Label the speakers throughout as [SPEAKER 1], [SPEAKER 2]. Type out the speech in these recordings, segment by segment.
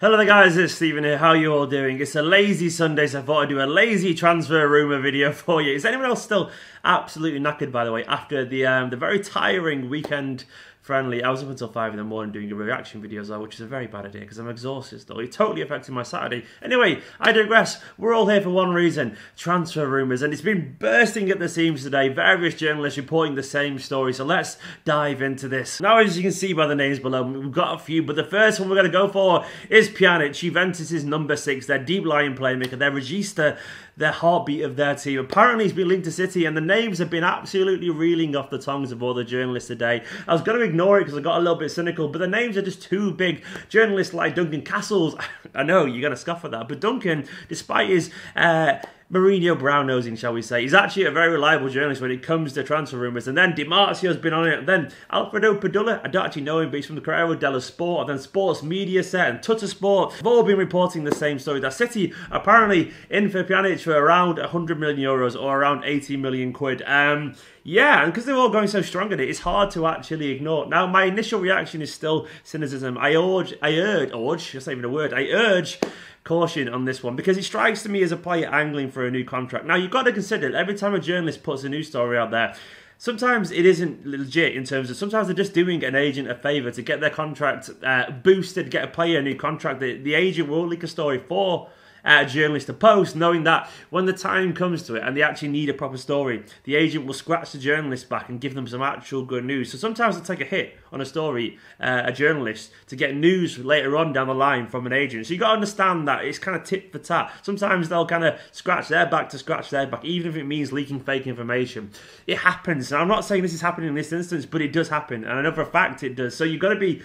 [SPEAKER 1] Hello there guys, it's Stephen here. How you all doing? It's a lazy Sunday, so I thought I'd do a lazy transfer rumour video for you. Is anyone else still absolutely knackered, by the way, after the um, the very tiring weekend friendly. I was up until 5 in the morning doing a reaction video as well, which is a very bad idea because I'm exhausted still. It totally affected my Saturday. Anyway, I digress. We're all here for one reason transfer rumours, and it's been bursting at the seams today. Various journalists reporting the same story, so let's dive into this. Now, as you can see by the names below, we've got a few, but the first one we're going to go for is Pjanic. Juventus' is number six, their deep lying playmaker, their regista the heartbeat of their team. Apparently, he's been linked to City, and the names have been absolutely reeling off the tongues of all the journalists today. I was going to ignore it because I got a little bit cynical, but the names are just too big. Journalists like Duncan Castles, I know you're going to scoff at that, but Duncan, despite his uh, Mourinho brown nosing, shall we say. He's actually a very reliable journalist when it comes to transfer rumours. And then Di Marzio's been on it. And then Alfredo Pedullà, I don't actually know him, but he's from the Corriere dello Sport. And then Sports Mediaset and Tuttosport have all been reporting the same story. That City apparently in for Pjanic for around 100 million euros or around 80 million quid. Um, yeah, and because they're all going so strong at it, it's hard to actually ignore. Now, my initial reaction is still cynicism. I urge, I urge, urge, that's not even a word, I urge caution on this one because it strikes to me as a player angling for a new contract. Now, you've got to consider every time a journalist puts a new story out there, sometimes it isn't legit in terms of sometimes they're just doing an agent a favour to get their contract uh, boosted, get a player a new contract. The, the agent will leak a story for a journalist to post, knowing that when the time comes to it and they actually need a proper story, the agent will scratch the journalist back and give them some actual good news. So sometimes they take a hit on a story, uh, a journalist, to get news later on down the line from an agent. So you got to understand that it's kind of tit for tat. Sometimes they'll kind of scratch their back to scratch their back, even if it means leaking fake information. It happens. And I'm not saying this is happening in this instance, but it does happen. And I know for a fact it does. So you've got to be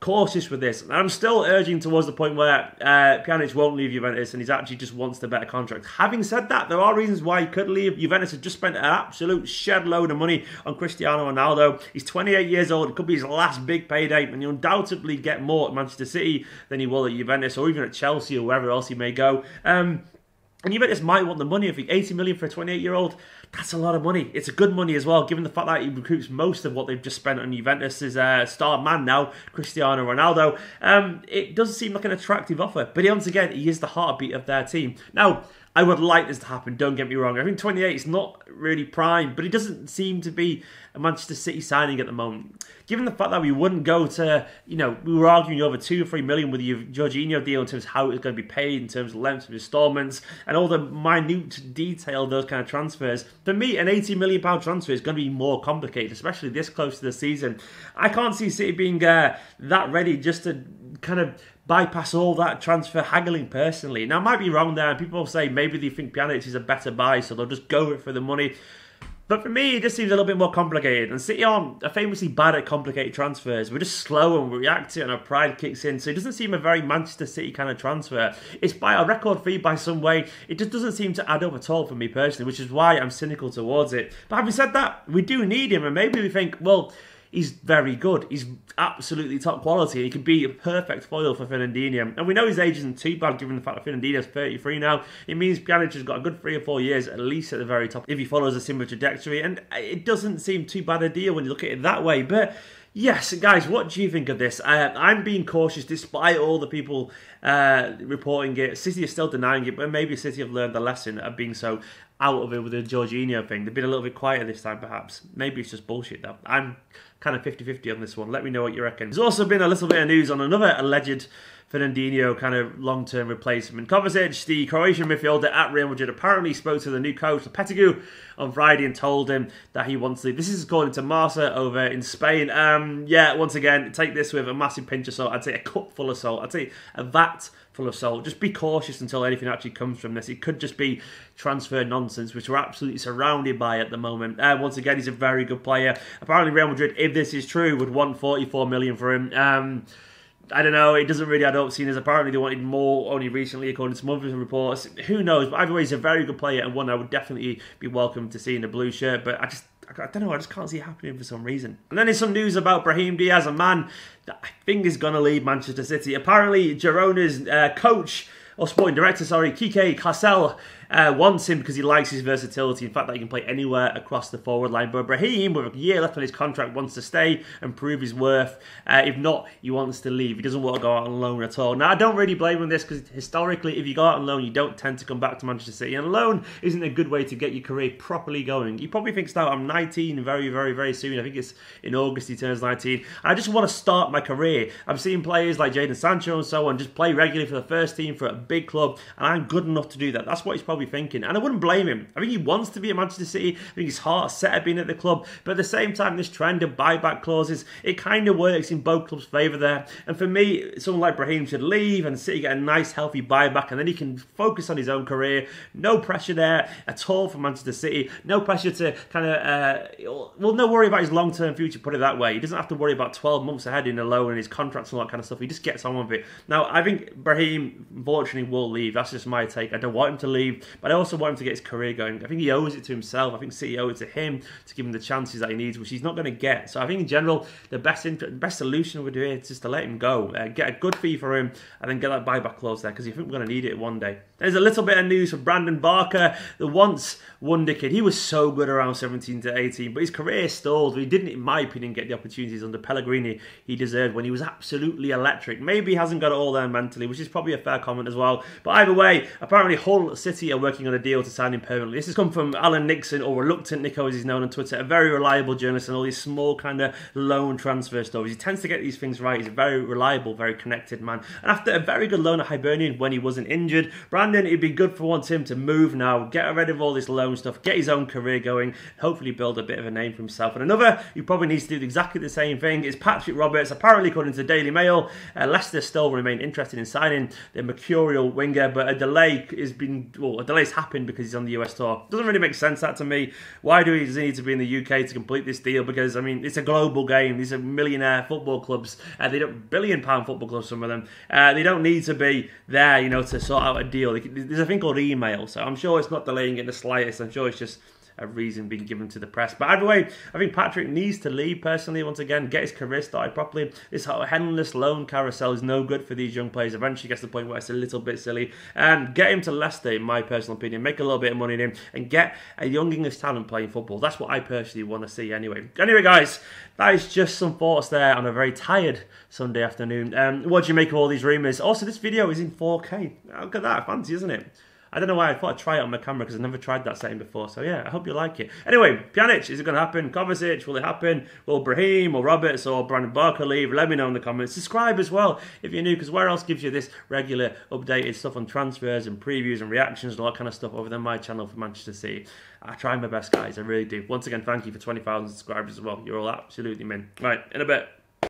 [SPEAKER 1] cautious with this. I'm still urging towards the point where uh, Pjanic won't leave Juventus and he actually just wants the better contract. Having said that, there are reasons why he could leave. Juventus have just spent an absolute shed load of money on Cristiano Ronaldo. He's 28 years old. It could be his last big payday, and he'll undoubtedly get more at Manchester City than he will at Juventus or even at Chelsea or wherever else he may go. Um, and Juventus might want the money if he 80 million for a 28 year old. That's a lot of money. It's a good money as well, given the fact that he recruits most of what they've just spent on Juventus' uh, star man now, Cristiano Ronaldo. Um, it does seem like an attractive offer, but once again, he is the heartbeat of their team. Now, I would like this to happen, don't get me wrong. I think 28 is not really prime, but it doesn't seem to be a Manchester City signing at the moment. Given the fact that we wouldn't go to, you know, we were arguing over two or three million with the Jorginho deal in terms of how it was going to be paid, in terms of length of instalments, and all the minute detail of those kind of transfers. For me, an 80 million pound transfer is going to be more complicated, especially this close to the season. I can't see City being uh, that ready just to kind of bypass all that transfer haggling personally. Now, I might be wrong there, and people say maybe they think Pjanic is a better buy, so they'll just go for the money. But for me, it just seems a little bit more complicated. And City aren't famously bad at complicated transfers. We're just slow and we react to it and our pride kicks in. So it doesn't seem a very Manchester City kind of transfer. It's by a record fee by some way. It just doesn't seem to add up at all for me personally, which is why I'm cynical towards it. But having said that, we do need him. And maybe we think, well, he's very good. He's absolutely top quality. He could be a perfect foil for Fernandinho. And we know his age isn't too bad given the fact that Fernandinho's 33 now. It means Pjanic has got a good three or four years at least at the very top if he follows a similar trajectory. And it doesn't seem too bad a deal when you look at it that way. But Yes, guys, what do you think of this? Uh, I'm being cautious despite all the people uh, reporting it. City is still denying it, but maybe City have learned the lesson of being so out of it with the Jorginho thing. They've been a little bit quieter this time, perhaps. Maybe it's just bullshit, though. I'm kind of 50 50 on this one. Let me know what you reckon. There's also been a little bit of news on another alleged Fernandinho kind of long term replacement. Kovacic, the Croatian midfielder at Real Madrid, apparently spoke to the new coach, Lopetegui, on Friday and told him that he wants to. This is according to Marca over in Spain. Um, yeah, once again, take this with a massive pinch of salt. I'd say a cup full of salt. I'd say a vat full of salt. Just be cautious until anything actually comes from this. It could just be transfer nonsense, which we're absolutely surrounded by at the moment. Uh, once again, he's a very good player. Apparently, Real Madrid, if this is true, would want 44 million for him. Um, I don't know. It doesn't really add up. Seeing as apparently they wanted more only recently, according to some other reports. Who knows? But either way, he's a very good player and one I would definitely be welcome to see in the blue shirt. But I just, I don't know. I just can't see it happening for some reason. And then there's some news about Brahim Diaz, a man that I think is going to leave Manchester City. Apparently, Girona's uh, coach or sporting director, sorry, Quique Cárcel uh, wants him because he likes his versatility. In fact, that he can play anywhere across the forward line. But Brahim, with a year left on his contract, wants to stay and prove his worth. Uh, if not, he wants to leave. He doesn't want to go out on loan at all. Now, I don't really blame him on this because historically, if you go out on loan, you don't tend to come back to Manchester City. And loan isn't a good way to get your career properly going. He probably thinks now I'm 19 very, very, very soon. I think it's in August he turns 19. I just want to start my career. I'm seeing players like Jadon Sancho and so on just play regularly for the first team for a big club, and I'm good enough to do that. That's what he's probably thinking. And I wouldn't blame him. I think he wants to be at Manchester City. I think his heart's set at being at the club. But at the same time, this trend of buyback clauses, it kind of works in both clubs' favour there. And for me, someone like Brahim should leave and City get a nice, healthy buyback, and then he can focus on his own career. No pressure there at all for Manchester City. No pressure to kind of, uh, well, no worry about his long term future, put it that way. He doesn't have to worry about 12 months ahead in a loan and his contracts and all that kind of stuff. He just gets on with it. Now, I think Brahim, unfortunately, will leave. That's just my take. I don't want him to leave, but I also want him to get his career going. I think he owes it to himself. I think City owe it to him to give him the chances that he needs, which he's not going to get. So I think, in general, the best the best solution here is just to let him go, uh, get a good fee for him, and then get that buyback clause there because you think we're going to need it one day. There's a little bit of news for Brandon Barker, the once wonder kid. He was so good around 17 to 18, but his career stalled. He didn't, in my opinion, get the opportunities under Pellegrini he deserved when he was absolutely electric. Maybe he hasn't got it all there mentally, which is probably a fair comment as well. But either way, apparently Hull City are working on a deal to sign him permanently. This has come from Alan Nixon, or Reluctant Nico as he's known on Twitter, a very reliable journalist and all these small kind of loan transfer stories. He tends to get these things right. He's a very reliable, very connected man. And after a very good loan at Hibernian when he wasn't injured, Brandon, it'd be good for one him to move now, get rid of all this loan stuff, get his own career going, hopefully build a bit of a name for himself. And another who probably needs to do exactly the same thing is Patrick Roberts. Apparently, according to the Daily Mail, uh, Leicester still remain interested in signing the mercurial winger, but a delay has been, well, a delay's happened because he's on the US tour. Doesn't really make sense that to me. Why do he, he need to be in the UK to complete this deal? Because I mean, it's a global game. These are millionaire football clubs. Uh, they don't billion pound football clubs. Some of them. Uh, they don't need to be there, you know, to sort out a deal. There's a thing called email, so I'm sure it's not delaying it the slightest. I'm sure it's just a reason being given to the press. But either way, I think Patrick needs to leave personally once again, get his career started properly. This endless loan carousel is no good for these young players. Eventually gets to the point where it's a little bit silly. And get him to Leicester, in my personal opinion, make a little bit of money in him, and get a young English talent playing football. That's what I personally want to see anyway. Anyway, guys, that is just some thoughts there on a very tired Sunday afternoon. Um, what do you make of all these rumours? Also, this video is in 4K. Look at that, fancy, isn't it? I don't know why I thought I'd try it on my camera because I've never tried that setting before. So yeah, I hope you like it. Anyway, Pjanic, is it going to happen? Kovacic, will it happen? Will Brahim or Roberts or Brandon Barker leave? Let me know in the comments. Subscribe as well if you're new because where else gives you this regular updated stuff on transfers and previews and reactions and all that kind of stuff other than my channel for Manchester City. I try my best, guys. I really do. Once again, thank you for 20,000 subscribers as well. You're all absolutely men. Right, in a bit.